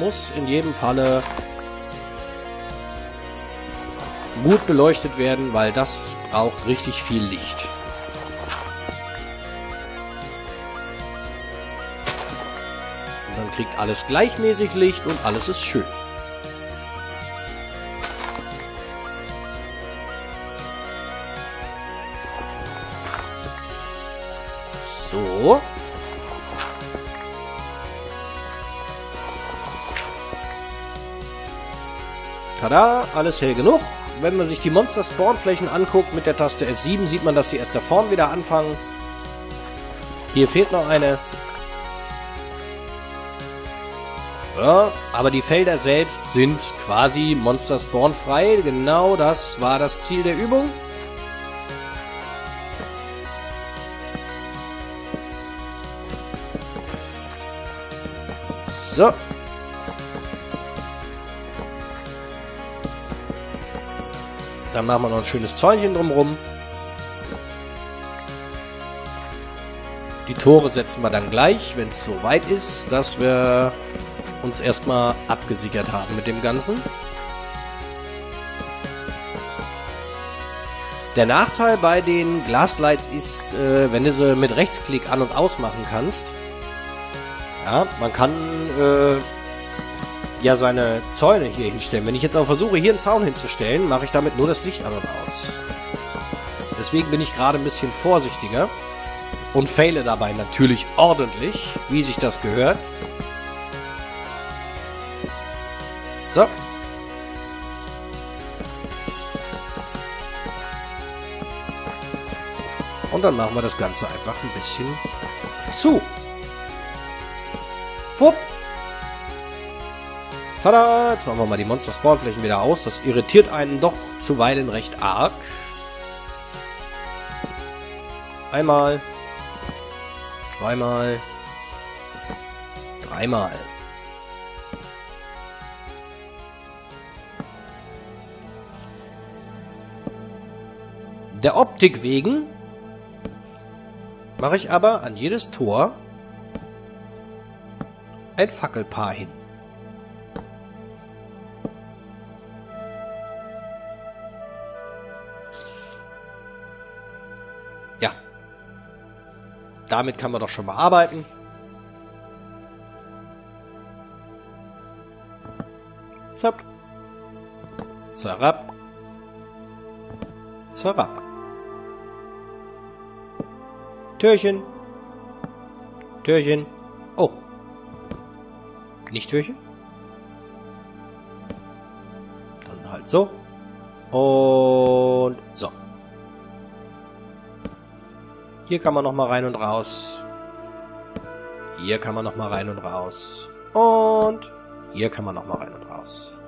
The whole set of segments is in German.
muss in jedem Falle gut beleuchtet werden, weil das braucht richtig viel Licht. Und dann kriegt alles gleichmäßig Licht und alles ist schön. So. Tada, alles hell genug. Wenn man sich die Monster-Spawn-Flächen anguckt mit der Taste F7, sieht man, dass sie erst da vorn wieder anfangen. Hier fehlt noch eine. Ja, aber die Felder selbst sind quasi Monster-Spawn-frei. Genau das war das Ziel der Übung. So. Dann machen wir noch ein schönes Zäunchen drumrum. Die Tore setzen wir dann gleich, wenn es soweit ist, dass wir uns erstmal abgesichert haben mit dem Ganzen. Der Nachteil bei den Glaslights ist, äh, wenn du sie mit Rechtsklick an- und ausmachen kannst. Ja, man kann äh, ja seine Zäune hier hinstellen. Wenn ich jetzt auch versuche, hier einen Zaun hinzustellen, mache ich damit nur das Licht an und aus. Deswegen bin ich gerade ein bisschen vorsichtiger und fehle dabei natürlich ordentlich, wie sich das gehört. So. Und dann machen wir das Ganze einfach ein bisschen zu. Fupp. Tada! Jetzt machen wir mal die Monster Spawnflächen wieder aus. Das irritiert einen doch zuweilen recht arg. Einmal. Zweimal. Dreimal. Der Optik wegen mache ich aber an jedes Tor ein Fackelpaar hin. Damit kann man doch schon mal arbeiten. Zap. Zerab. Zerab. Türchen. Türchen. Oh. Nicht Türchen? Dann halt so. Und so. Hier kann man noch mal rein und raus. Hier kann man noch mal rein und raus. Und hier kann man noch mal rein und raus.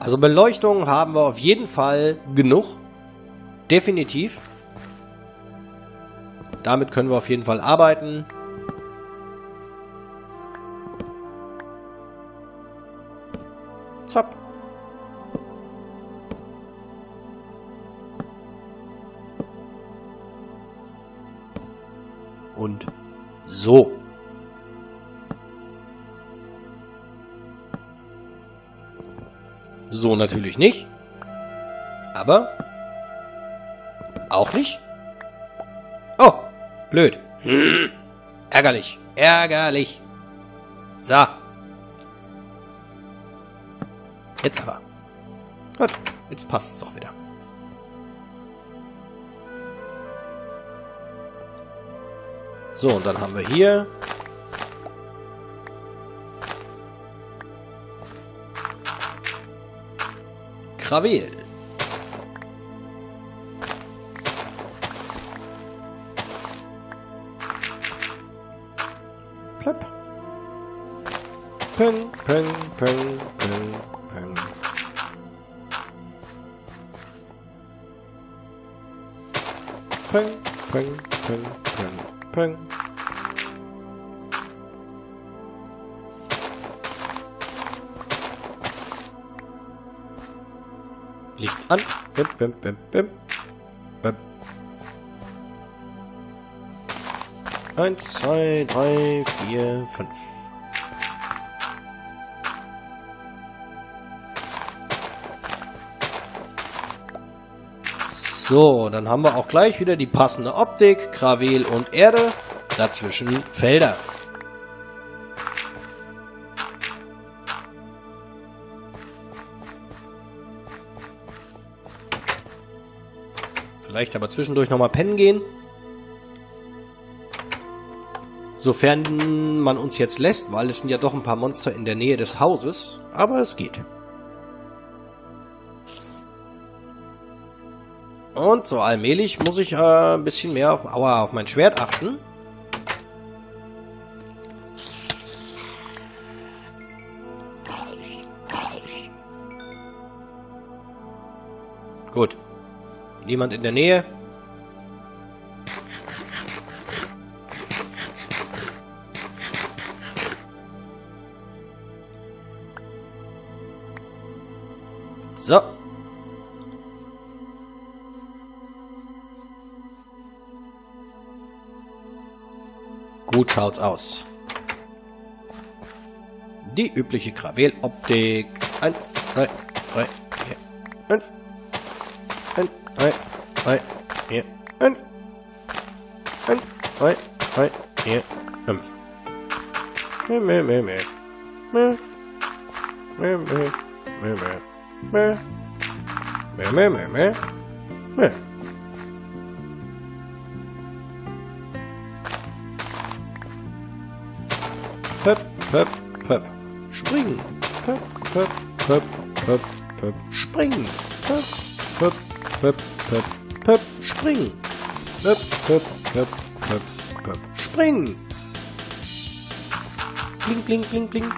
Also Beleuchtung haben wir auf jeden Fall genug. Definitiv. Damit können wir auf jeden Fall arbeiten. Und so. So natürlich nicht. Aber auch nicht. Oh, blöd. Hm. Ärgerlich. Ärgerlich. So. Jetzt aber. Gut, jetzt passt es doch wieder. So, und dann haben wir hier Krawel. Plöpp. Peng, peng, peng, peng, peng. Peng, peng, peng, peng, peng. Licht an. Bim, bim, bim, bim. Bim. Eins, zwei, drei, vier, fünf. So, dann haben wir auch gleich wieder die passende Optik, Gravel und Erde, dazwischen Felder. Vielleicht aber zwischendurch nochmal pennen gehen. Sofern man uns jetzt lässt, weil es sind ja doch ein paar Monster in der Nähe des Hauses. Aber es geht. Und so allmählich muss ich äh, ein bisschen mehr auf, aua, auf mein Schwert achten. Gut. Niemand in der Nähe. Gut schaut's aus. Die übliche Gravel-Optik. Eins, zwei, drei, vier, fünf. Eins, zwei, drei, vier, fünf. Eins, zwei, drei, vier, fünf. Meh, meh, meh, meh. Meh. Meh, meh, meh, meh. Meh. Meh, meh, meh, meh. Meh. Pöp, pöp, pöp. Springen. Pöp, pöp, pöp, pöp, pöp. Springen. Pöp, pöp, pöp, pöp, pöp. Springen. Pöp, pöp, pöp, pöp, pöp. Springen. Bling, bling, bling, bling.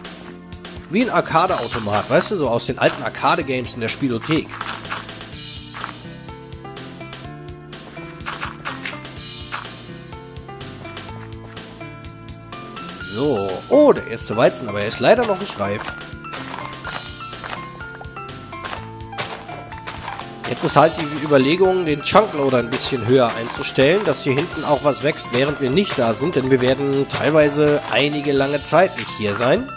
Wie ein Arcade-Automat, weißt du, so aus den alten Arcade-Games in der Spielothek. So. Oh, der erste Weizen, aber er ist leider noch nicht reif. Jetzt ist halt die Überlegung, den Chunkloader ein bisschen höher einzustellen, dass hier hinten auch was wächst, während wir nicht da sind, denn wir werden teilweise einige lange Zeit nicht hier sein.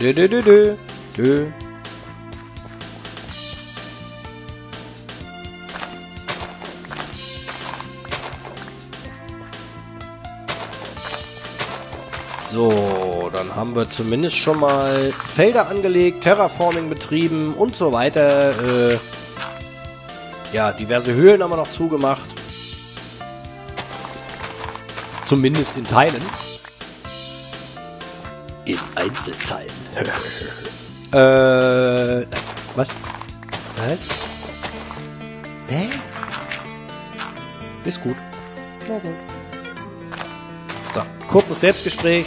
Dö, dö, dö, dö, dö. So, dann haben wir zumindest schon mal Felder angelegt, Terraforming betrieben und so weiter. Äh, ja, diverse Höhlen haben wir noch zugemacht. Zumindest in Teilen. In Einzelteilen. äh, nein. Was? Was? Hä? Ist gut. Na gut. So, kurzes Selbstgespräch.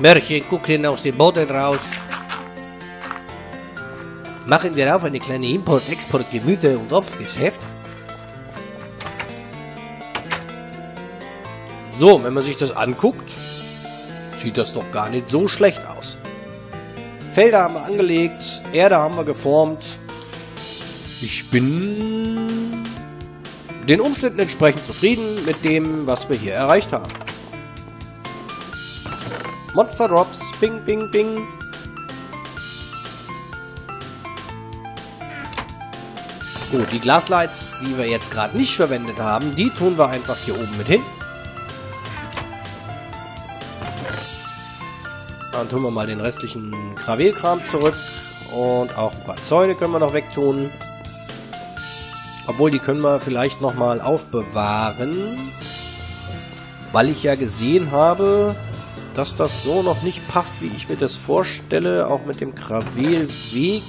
Mörchen, gucken aus dem Boden raus. Machen wir auf eine kleine Import-Export-Gemüse- und Obstgeschäft. So, wenn man sich das anguckt, sieht das doch gar nicht so schlecht aus. Felder haben wir angelegt, Erde haben wir geformt. Ich bin den Umständen entsprechend zufrieden mit dem, was wir hier erreicht haben. Monster Drops, bing, bing, bing. Gut, die Glaslights, die wir jetzt gerade nicht verwendet haben, die tun wir einfach hier oben mit hin. Dann tun wir mal den restlichen Gravelkram zurück. Und auch ein paar Zäune können wir noch wegtun. Obwohl, die können wir vielleicht nochmal aufbewahren. Weil ich ja gesehen habe, dass das so noch nicht passt, wie ich mir das vorstelle. Auch mit dem Gravelweg,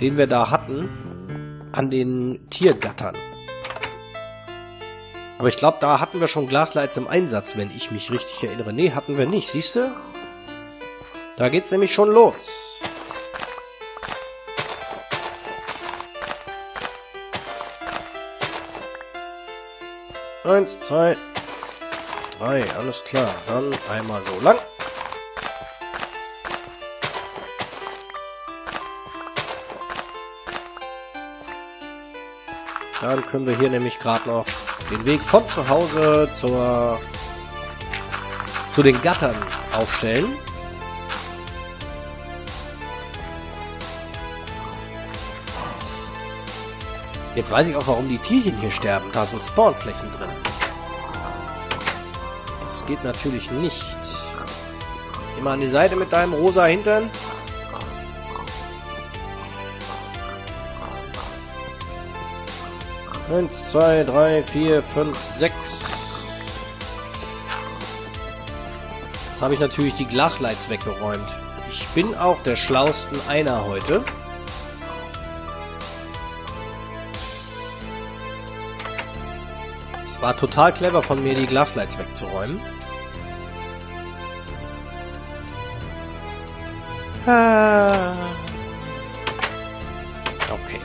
den wir da hatten, an den Tiergattern. Aber ich glaube, da hatten wir schon Glaslights im Einsatz, wenn ich mich richtig erinnere. Nee, hatten wir nicht. Siehst du? Da geht's nämlich schon los. Eins, zwei, drei. Alles klar. Dann einmal so lang. Dann können wir hier nämlich gerade noch den Weg von zu Hause zur zu den Gattern aufstellen. Jetzt weiß ich auch, warum die Tierchen hier sterben. Da sind Spawnflächen drin. Das geht natürlich nicht. Mal an die Seite mit deinem rosa Hintern. Eins, zwei, drei, vier, fünf, sechs. Jetzt habe ich natürlich die Glaslights weggeräumt. Ich bin auch der schlausten einer heute. War total clever von mir, die Glaslights wegzuräumen. Ah. Okay.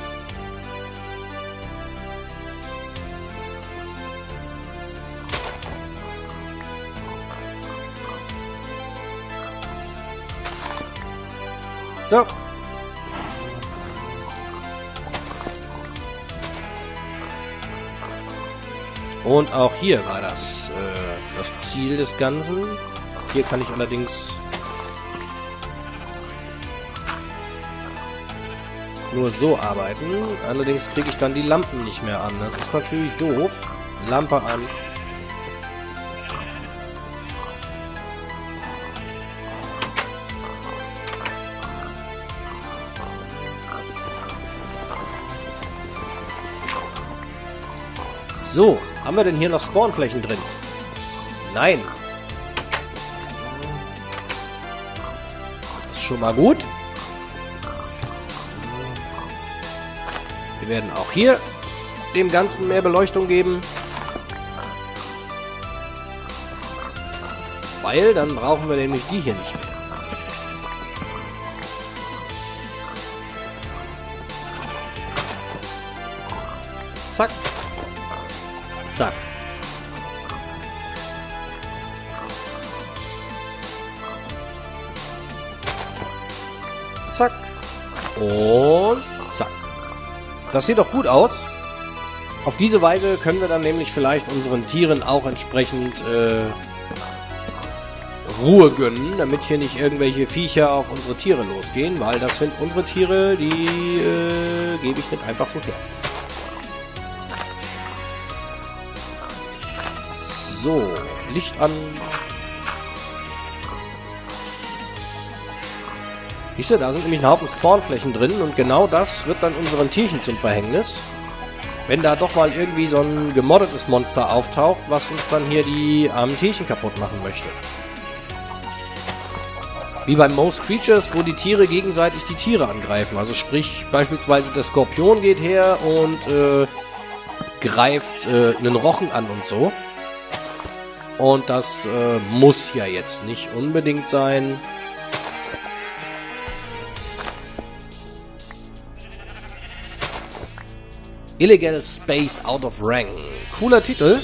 So. Und auch hier war das äh, das Ziel des Ganzen. Hier kann ich allerdings nur so arbeiten. Allerdings kriege ich dann die Lampen nicht mehr an. Das ist natürlich doof. Lampe an. So, haben wir denn hier noch Spawnflächen drin? Nein. Das ist schon mal gut. Wir werden auch hier dem Ganzen mehr Beleuchtung geben. Weil dann brauchen wir nämlich die hier nicht mehr. Zack. Zack. Zack. Und zack. Das sieht doch gut aus. Auf diese Weise können wir dann nämlich vielleicht unseren Tieren auch entsprechend äh, Ruhe gönnen, damit hier nicht irgendwelche Viecher auf unsere Tiere losgehen, weil das sind unsere Tiere, die äh, gebe ich nicht einfach so her. So, Licht an. Siehst du, da sind nämlich ein Haufen Spawnflächen drin und genau das wird dann unseren Tierchen zum Verhängnis. Wenn da doch mal irgendwie so ein gemoddetes Monster auftaucht, was uns dann hier die armen Tierchen kaputt machen möchte. Wie bei Most Creatures, wo die Tiere gegenseitig die Tiere angreifen. Also sprich, beispielsweise der Skorpion geht her und äh, greift äh, einen Rochen an und so. Und das äh, muss ja jetzt nicht unbedingt sein. Illegal Space Out of Rank. Cooler Titel.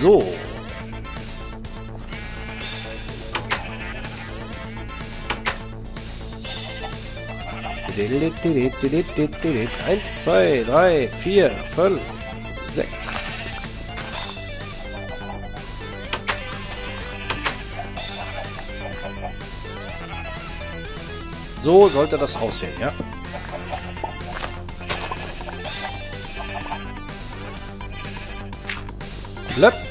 So. Eins, zwei, drei, vier, fünf, sechs. So sollte das aussehen, ja. Flöpp.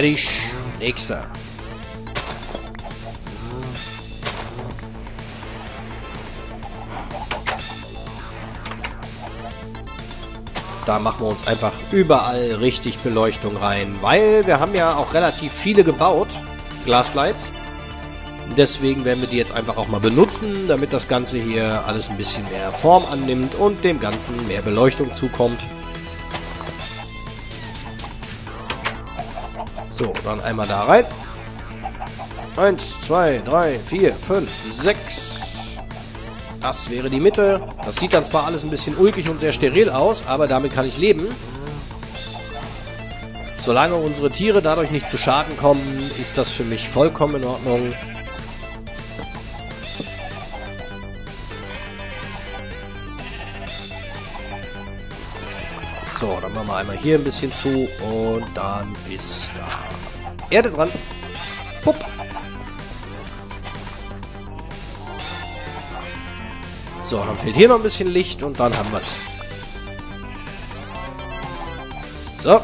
Fertig. Nächster. Da machen wir uns einfach überall richtig Beleuchtung rein, weil wir haben ja auch relativ viele gebaut, Glaslights. Deswegen werden wir die jetzt einfach auch mal benutzen, damit das Ganze hier alles ein bisschen mehr Form annimmt und dem Ganzen mehr Beleuchtung zukommt. So, dann einmal da rein. Eins, zwei, drei, vier, fünf, sechs. Das wäre die Mitte. Das sieht dann zwar alles ein bisschen ulkig und sehr steril aus, aber damit kann ich leben. Solange unsere Tiere dadurch nicht zu Schaden kommen, ist das für mich vollkommen in Ordnung. So, dann machen wir einmal hier ein bisschen zu und dann ist da Erde dran. Pupp. So, dann fehlt hier noch ein bisschen Licht und dann haben wir es. So.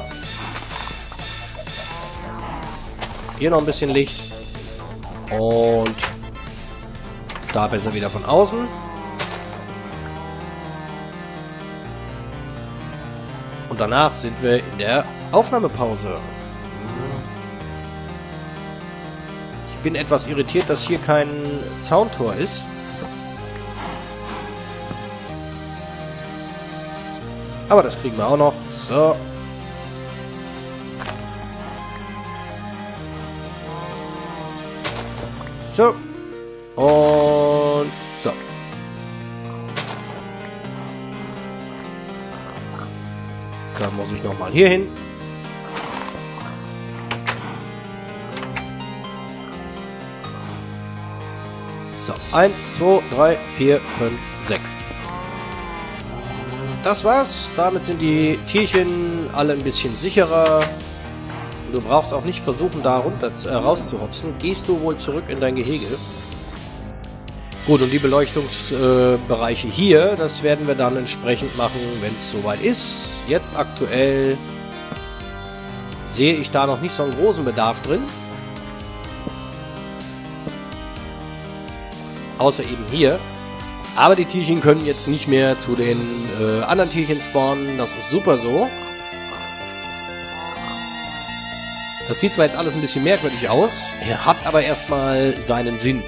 Hier noch ein bisschen Licht. Und da besser wieder von außen. Und danach sind wir in der Aufnahmepause. Bin etwas irritiert, dass hier kein Zauntor ist. Aber das kriegen wir auch noch. So. So. Und so. Dann muss ich nochmal hier hin. 1, 2, 3, 4, 5, 6 das war's. Damit sind die Tierchen alle ein bisschen sicherer. Du brauchst auch nicht versuchen, da runter äh, rauszuhopsen. Gehst du wohl zurück in dein Gehege. Gut, und die Beleuchtungsbereiche äh, hier, das werden wir dann entsprechend machen, wenn es soweit ist. Jetzt aktuell sehe ich da noch nicht so einen großen Bedarf drin. Außer eben hier. Aber die Tierchen können jetzt nicht mehr zu den äh, anderen Tierchen spawnen. Das ist super so. Das sieht zwar jetzt alles ein bisschen merkwürdig aus, hat aber erstmal seinen Sinn.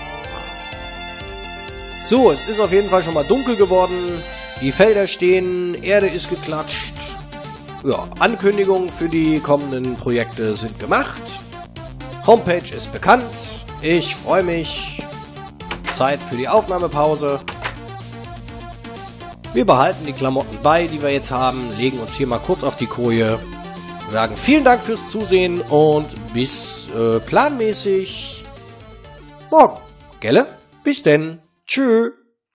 So, es ist auf jeden Fall schon mal dunkel geworden. Die Felder stehen, Erde ist geklatscht. Ja, Ankündigungen für die kommenden Projekte sind gemacht. Homepage ist bekannt. Ich freue mich. Zeit für die Aufnahmepause. Wir behalten die Klamotten bei, die wir jetzt haben, legen uns hier mal kurz auf die Koje, sagen vielen Dank fürs Zusehen und bis äh, planmäßig morgen. Gelle? Bis denn. Tschüss.